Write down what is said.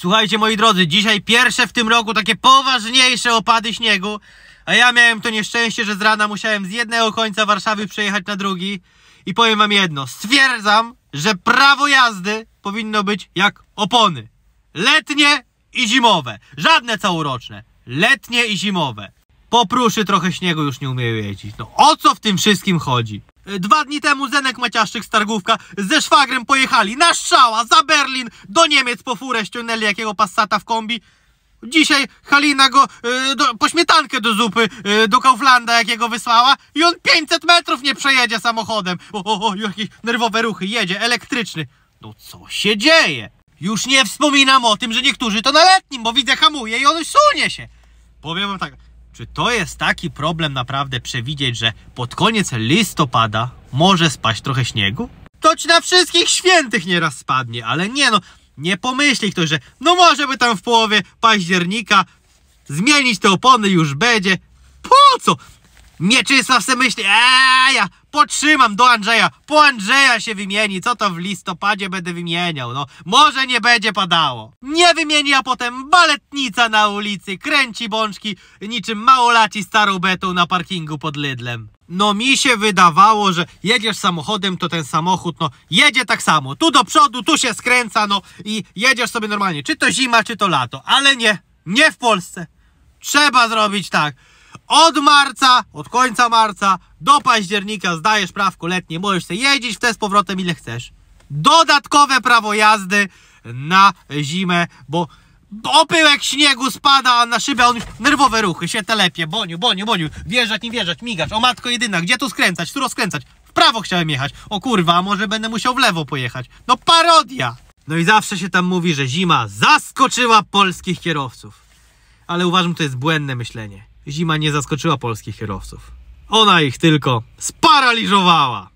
Słuchajcie moi drodzy, dzisiaj pierwsze w tym roku takie poważniejsze opady śniegu, a ja miałem to nieszczęście, że z rana musiałem z jednego końca Warszawy przejechać na drugi i powiem wam jedno, stwierdzam, że prawo jazdy powinno być jak opony. Letnie i zimowe, żadne całoroczne, letnie i zimowe. Po pruszy trochę śniegu już nie umieją jeździć. No o co w tym wszystkim chodzi? E, Dwa dni temu Zenek Maciaszczyk z Targówka ze szwagrem pojechali na strzała za Berlin do Niemiec po furę ściągnęli jakiego Passata w kombi. Dzisiaj Halina go e, do, po śmietankę do zupy e, do Kauflanda jakiego wysłała i on 500 metrów nie przejedzie samochodem. O, o, o, jakie nerwowe ruchy, jedzie elektryczny. No co się dzieje? Już nie wspominam o tym, że niektórzy to na letnim, bo widzę hamuje i on sunie się. Powiem wam tak, czy to jest taki problem naprawdę przewidzieć, że pod koniec listopada może spaść trochę śniegu? To ci na wszystkich świętych nieraz spadnie, ale nie no, nie pomyśli ktoś, że no może by tam w połowie października zmienić te opony już będzie. Po co? Mieczysław se myśli, eee, ja potrzymam do Andrzeja, po Andrzeja się wymieni, co to w listopadzie będę wymieniał, no, może nie będzie padało. Nie wymieni, a potem baletnica na ulicy, kręci bączki, niczym małolaci starą betą na parkingu pod Lidlem. No mi się wydawało, że jedziesz samochodem, to ten samochód, no, jedzie tak samo, tu do przodu, tu się skręca, no, i jedziesz sobie normalnie, czy to zima, czy to lato, ale nie, nie w Polsce. Trzeba zrobić tak. Od marca, od końca marca do października zdajesz prawko letnie. Możesz sobie jeździć w te z powrotem ile chcesz. Dodatkowe prawo jazdy na zimę, bo opyłek śniegu spada, na szybę on już nerwowe ruchy się telepie. Boniu, boniu, boniu. Wjeżdżać, nie wjeżdżać, migacz. O matko jedyna, gdzie tu skręcać, tu rozkręcać. W prawo chciałem jechać. O kurwa, a może będę musiał w lewo pojechać. No parodia. No i zawsze się tam mówi, że zima zaskoczyła polskich kierowców ale uważam, to jest błędne myślenie. Zima nie zaskoczyła polskich kierowców. Ona ich tylko sparaliżowała.